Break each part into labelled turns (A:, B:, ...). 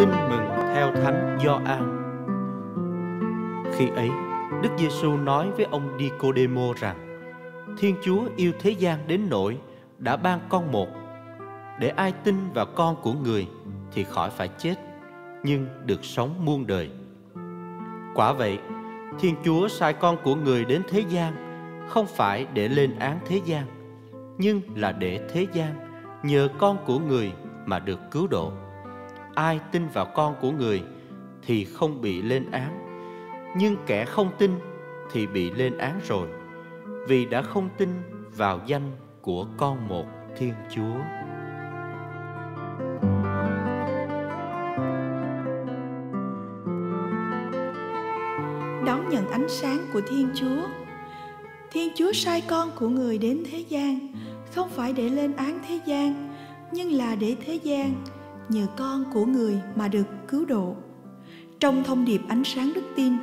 A: tin mừng theo thánh Gioan. Khi ấy, Đức Giêsu nói với ông Nicodemo rằng: Thiên Chúa yêu thế gian đến nỗi đã ban con một để ai tin vào con của người thì khỏi phải chết nhưng được sống muôn đời. Quả vậy, Thiên Chúa sai con của người đến thế gian không phải để lên án thế gian, nhưng là để thế gian nhờ con của người mà được cứu độ. Ai tin vào con của người thì không bị lên án, nhưng kẻ không tin thì bị lên án rồi, vì đã không tin vào danh của con một Thiên Chúa.
B: đón nhận ánh sáng của Thiên Chúa. Thiên Chúa sai con của người đến thế gian không phải để lên án thế gian, nhưng là để thế gian nhờ con của người mà được cứu độ. Trong thông điệp ánh sáng đức tin,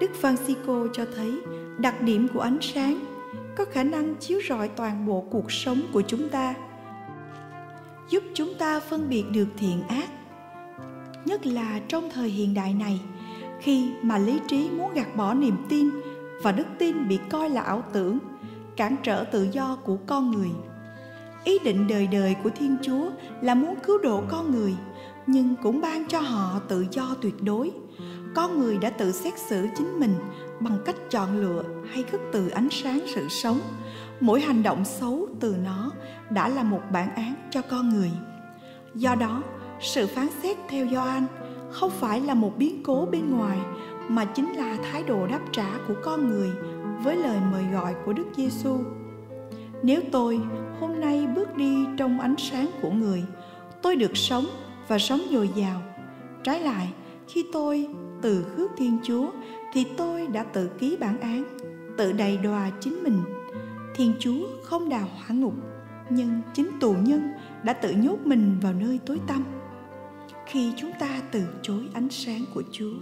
B: Đức Francisco cho thấy đặc điểm của ánh sáng có khả năng chiếu rọi toàn bộ cuộc sống của chúng ta, giúp chúng ta phân biệt được thiện ác. Nhất là trong thời hiện đại này, khi mà lý trí muốn gạt bỏ niềm tin và đức tin bị coi là ảo tưởng cản trở tự do của con người ý định đời đời của thiên chúa là muốn cứu độ con người, nhưng cũng ban cho họ tự do tuyệt đối. Con người đã tự xét xử chính mình bằng cách chọn lựa hay khước từ ánh sáng sự sống. Mỗi hành động xấu từ nó đã là một bản án cho con người. Do đó, sự phán xét theo Gioan không phải là một biến cố bên ngoài, mà chính là thái độ đáp trả của con người với lời mời gọi của Đức Giêsu. Nếu tôi hôm nay bước đi trong ánh sáng của người, tôi được sống và sống dồi dào. Trái lại, khi tôi từ khước Thiên Chúa thì tôi đã tự ký bản án, tự đầy đọa chính mình. Thiên Chúa không đào hỏa ngục, nhưng chính tù nhân đã tự nhốt mình vào nơi tối tăm khi chúng ta từ chối ánh sáng của Chúa.